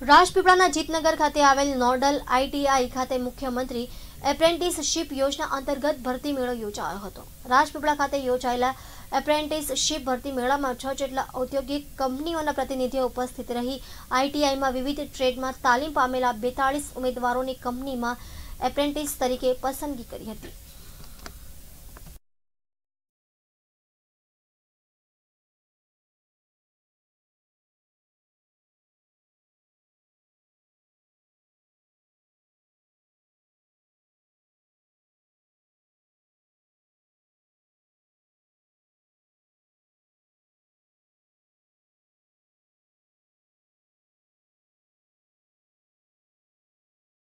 રાજપીપળાના જીતનગર ખાતે આવેલ nodal ITI ખાતે મુખ્યમંત્રી એપ્રેન્ટિસશીપ યોજના અંતર્ગત ભરતી મેળો યોજાયો હતો. રાજપીપળા ખાતે યોજાયેલા એપ્રેન્ટિસશીપ ભરતી મેળામાં છ જેટલા ઔદ્યોગિક કંપનીઓના પ્રતિનિધિઓ ઉપસ્થિત રહી આઈટીઆઈમાં વિવિધ ટ્રેડમાં તાલીમ પામેલા બેતાળીસ ઉમેદવારોની કંપનીમાં એપ્રેન્ટિસ તરીકે પસંદગી કરી હતી.